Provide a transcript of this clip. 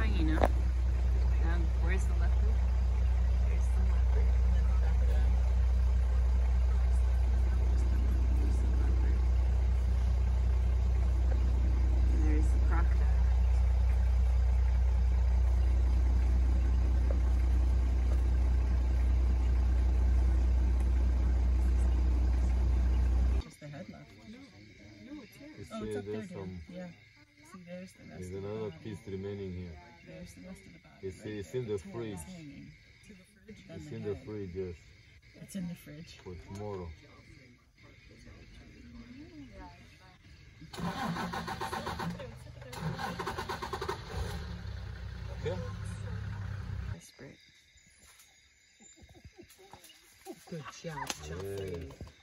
hyena. And where's the leopard? There's the leopard. And then the crocodile. There's the leopard. And there's the crocodile. Just the head left. You Oh, it's up there, there's Yeah. See, there's the rest There's another piece remaining here. There's the rest of the body. It's, right it's in the Tail fridge. hanging. Then It's the in the fridge, yes, It's in the fridge. for tomorrow. Yeah. Desperate. Good job, Chelsea. Yes.